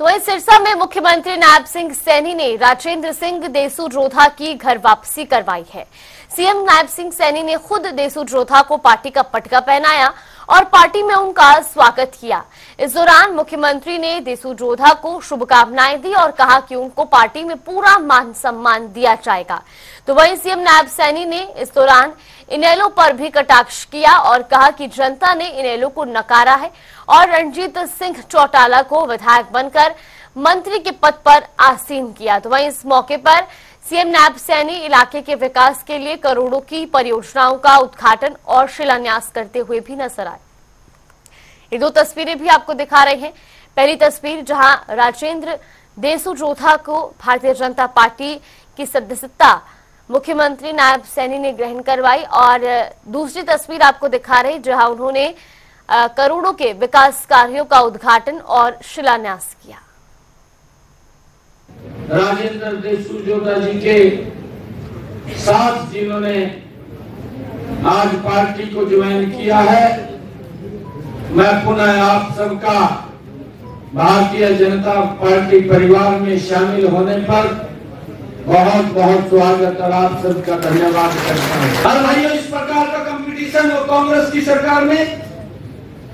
तो वहीं सिरसा में मुख्यमंत्री नायब सिंह सैनी ने राजेंद्र सिंह देसू जोधा की घर वापसी करवाई है। सीएम नायब सिंह सैनी ने खुद देसू जोधा को पार्टी का पटका पहनाया और पार्टी में उनका स्वागत किया। इस दौरान मुख्यमंत्री ने देसू जोधा को शुभकामनाएँ दी और कहा कि उनको पार्टी में पूरा मान सम्मान दिया जाएगा। तो वहीं सीएम नायब सैनी ने इस दौरान इनेलो पर भी कटाक्ष किया और कहा कि जनता ने इनेलो को नकारा है और रणजीत सिंह चौटाला को विधायक बनकर मंत्री के पद पर आसीन किया। तो वहीं इस मौके पर सीएम नायब सैनी इलाके के विकास के लिए करोड़ों की परियोजनाओं का उद्घाटन और शिलान्यास करते हुए भी नज़र आए। ये दो तस्वीरें भी आपको दिखा रहे हैं। पहली तस्वीर जहाँ राजेंद्र देसु जोधा को भारतीय जनता पार्टी की सदस्यता मुख्यमंत्री नायब सैनी ने ग्रहण करवाई और दूसरी तस्वीर आपको दिखा रहे जहाँ उन्होंने करोड़ों के विकास कार्यों का उद्घाटन और शिलान्यास किया। राजेंद्र जी के साथ जिन्होंने आज पार्टी को ज्वाइन किया है। मैं पुनः आप सबका भारतीय जनता पार्टी परिवार में शामिल होने पर बहुत बहुत स्वागत और आप सबका धन्यवाद करता हूँ। और भाइयों, इस प्रकार का कंपटीशन और कांग्रेस की सरकार में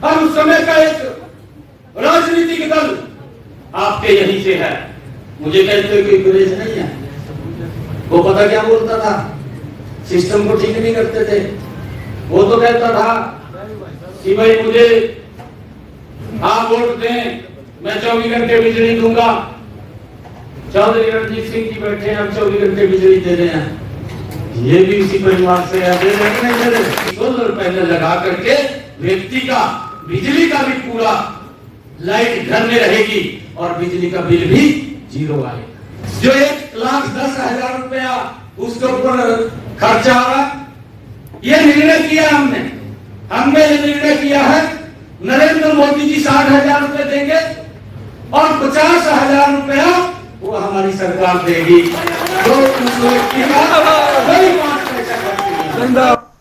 और उस समय का एक राजनीतिक दल आपके यहीं से है। मुझे कहते कोई गुरेज नहीं है? वो पता क्या बोलता था? सिस्टम को ठीक नहीं करते थे। वो तो कहता था कि भाई मुझे आप वोट दें, मैं चौबीस घंटे बिजली दूँगा। चौधरी रणजीत सिंह जी बैठे हम चौबीस घंटे बिजली दे रहे हैं। ये भी इसी परिवार से है। सोलर पैनल लगा करके व्यक्ति का, बिजली का भी पूरा लाइट घर में रहेगी और बिजली का बिल भी ज़ीरो आएगा। जो एक लाख दस हज़ार रुपया उसके ऊपर खर्चा आ रहा ये निर्णय किया हमने। हमने ये निर्णय किया है, नरेंद्र मोदी जी साठ हज़ार रुपए देंगे और पचास हज़ार रुपया हमारी सरकार देगी। जो